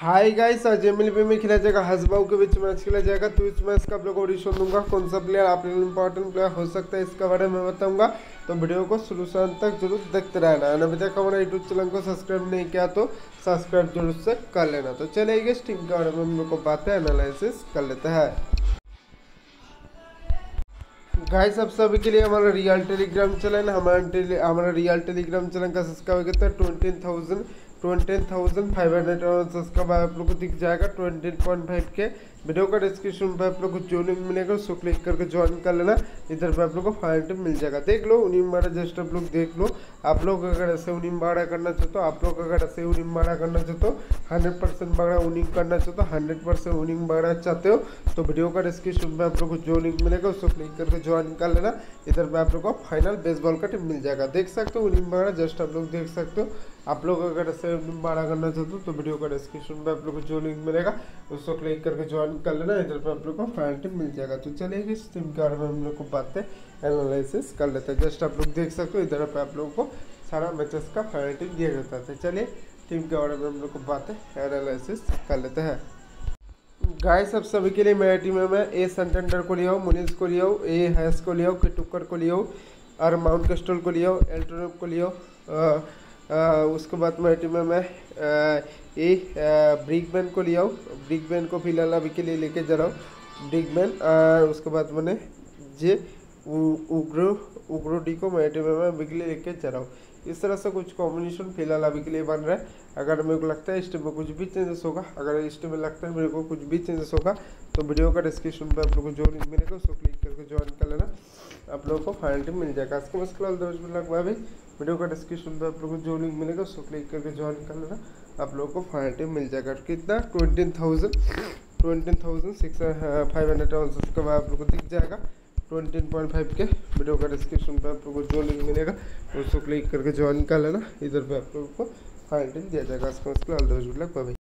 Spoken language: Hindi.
हाय गाइस आज एमएलबी में खेला जाएगा हसबाऊ के बीच मैच खेला जाएगा। तो इस मैच का आप लोग ऑडिशन दूँगा। कौन सा प्लेयर आप लोग इंपॉर्टेंट प्लेयर हो सकता है, इसके बारे में बताऊँगा। तो वीडियो को शुरू से अंत तक ज़रूर देखते रहना। है अभी तक हमारा यूट्यूब चैनल को सब्सक्राइब नहीं किया तो सब्सक्राइब ज़रूर से कर लेना। तो चलिए इस टीम के बारे में हम लोग को बातें एनालिसिस कर लेते हैं। गाइस सब सभी के लिए हमारा रियल टेलीग्राम चैनल हमारा हमारा रियल टेलीग्राम चैनल का सब्सक्राइब कितना? Twenty thousand twenty thousand five hundred और उसका आप लोग को दिख जाएगा ट्वेंटी पॉइंट फाइव के वीडियो का डिस्क्रिप्शन पे आप लोग को जो लिंक मिलेगा, उसको क्लिक करके ज्वाइन कर लेना। इधर पे आप लोग को फाइव मिल जाएगा। देख लो उन्हीं बारह जस्ट आप लोग देख लो। आप लोग अगर ऐसे उन्हीं बारह करना चाहते हो, आप लोग अगर ऐसे उन्हीं बारह करना चाहते हो हंड्रेड परसेंट बारह उन्हीं करना चाहते हो हंड्रेड परसेंट उन्हीं बारह चाहते हो तो वीडियो का डिस्क्रिप्शन में आप लोग को जो लिंक मिलेगा, उसको क्लिक करके ज्वाइन कर लेना। इधर पे आप लोग को फाइनल बेसबॉल का टीम मिल जाएगा। देख सकते हो उन्हीं बारह जस्ट आप लोग देख सकते हो। आप लोग अगर ऐसे बारह करना चाहते हो तो वीडियो का डिस्क्रिप्शन में आप लोग को जो लिंक मिलेगा, उसको क्लिक करके ज्वाइन कर लेना इधर पे आप लोग को टिप मिल जाएगा। तो चलिए इस टीम के बारे में हम लोग को बातें एनालिसिस कर लेते हैं। जस्ट आप लोग देख सकते हो, इधर पे आप लोगों को सारा मैचेस का टिप दिया जाता है। चलिए टीम के बारे में हम लोग को बातें एनालिसिस कर लेते हैं। गाय सब सभी के लिए मेरा टीम में मैं ए संटेंडर को लिया हूँ मुनीस को लिया हूँ ए हैस को लिया हूँ किटुकर को लिया हूँ, और माउंट कैस्टल को लिया हूँ एल्टोनप को लिया हूँ उसके बाद मल्टी में मैं ये ब्रिक बैन को लिया हूँ ब्रिक बैन को फ़िलहाल अभी के लिए लेके जा रहा हूँ। ब्रिक बैन उसके बाद मैंने जे उग्रो उग्रो डी को मल्टी में मैं अभी के लिए लेके जा रहा हूँ। इस तरह से कुछ कॉम्बिनेशन फ़िलहाल अभी के लिए बन रहा है। अगर मेरे को लगता है इस टीम में कुछ भी चेंजेस होगा, अगर इस टीम में लगता है मेरे को कुछ भी चेंजेस होगा तो वीडियो का डिस्क्रिप्शन पर आप लोग को जो लिंक मिलेगा, उसको क्लिक करके ज्वाइन कर लेना। आप लोगों को फाइनल मिल जाएगा। इसके मुश्किल दस मिनट लगवा भी वीडियो का डिस्क्रिप्शन पर आप लोग को जो लिंक मिलेगा, उसको क्लिक करके ज्वाइन कर लेना। आप लोगों को फाइनल मिल जाएगा। कितना? Twenty thousand twenty thousand six five hundred आप लोग को दिख जाएगा। ट्वेंटी पॉइंट फाइव के वीडियो का डिस्क्रिप्शन पे आप लोगों को जो लिंक मिलेगा, उसको क्लिक करके ज्वाइन कर लेना। इधर पे आप लोगों को फाइनल दिया जाएगा।